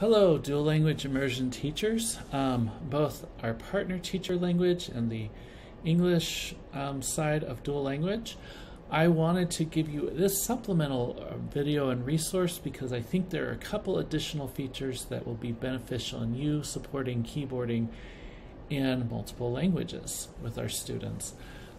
Hello, dual language immersion teachers, um, both our partner teacher language and the English um, side of dual language. I wanted to give you this supplemental uh, video and resource because I think there are a couple additional features that will be beneficial in you supporting keyboarding in multiple languages with our students.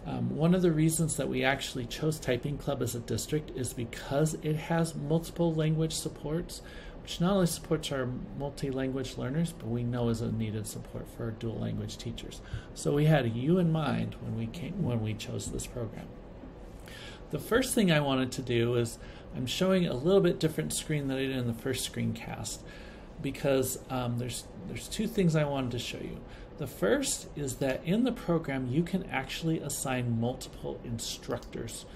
Um, one of the reasons that we actually chose Typing Club as a district is because it has multiple language supports, which not only supports our multi-language learners, but we know is a needed support for our dual language teachers. So we had you in mind when we came when we chose this program. The first thing I wanted to do is I'm showing a little bit different screen than I did in the first screencast because um, there's there's two things I wanted to show you. The first is that in the program you can actually assign multiple instructors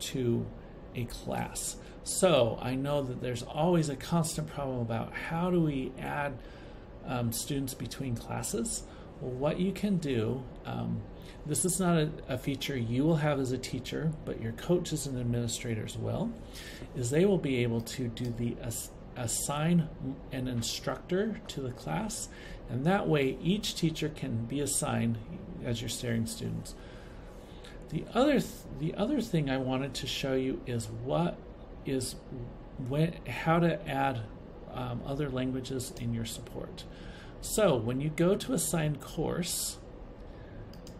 to a class. So I know that there's always a constant problem about how do we add um, students between classes. Well, what you can do, um, this is not a, a, feature you will have as a teacher, but your coaches and administrators will, is they will be able to do the assign an instructor to the class, and that way each teacher can be assigned as your staring students. The other th the other thing I wanted to show you is what is when how to add um, other languages in your support. So when you go to assign course,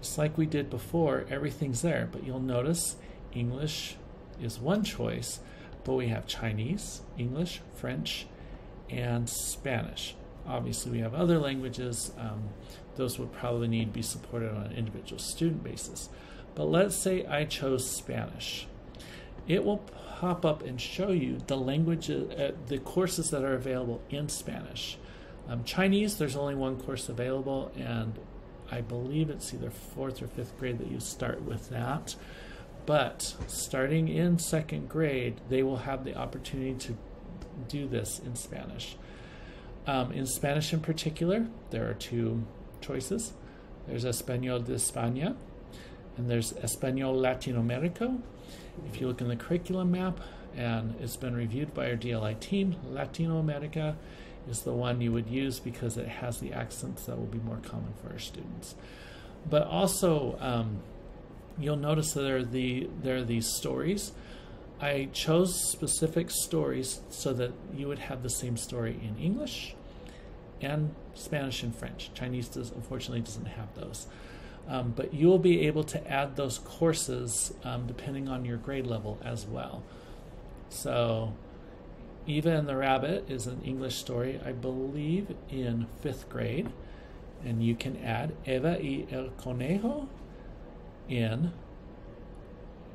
just like we did before, everything's there, but you'll notice English is one choice, but we have Chinese, English, French, and Spanish. Obviously, we have other languages. Um, those would probably need to be supported on an individual student basis. But let's say I chose Spanish. It will pop up and show you the languages, uh, the courses that are available in Spanish. Um, Chinese, there's only one course available, and I believe it's either fourth or fifth grade that you start with that. But starting in second grade, they will have the opportunity to do this in Spanish. Um, in Spanish, in particular, there are two choices. There's Español de España, and there's Español Latinoamerica. If you look in the curriculum map, and it's been reviewed by our DLI team, Latinoamerica is the one you would use because it has the accents that will be more common for our students. But also, um, you'll notice that there are, the, there are these stories. I chose specific stories so that you would have the same story in English and Spanish and French. Chinese does, unfortunately doesn't have those. Um, but you'll be able to add those courses um, depending on your grade level as well. So Eva and the Rabbit is an English story, I believe, in fifth grade. And you can add Eva y el Conejo in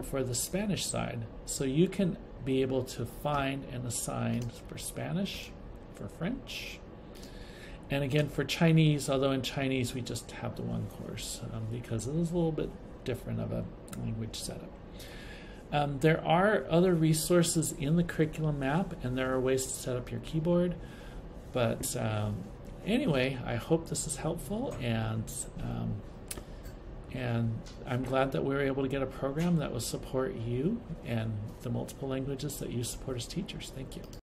for the Spanish side. So you can be able to find and assign for Spanish, for French, and again for Chinese, although in Chinese we just have the one course um, because it is a little bit different of a language setup. Um, there are other resources in the curriculum map and there are ways to set up your keyboard. But um, anyway, I hope this is helpful and um, and I'm glad that we were able to get a program that will support you and the multiple languages that you support as teachers. Thank you.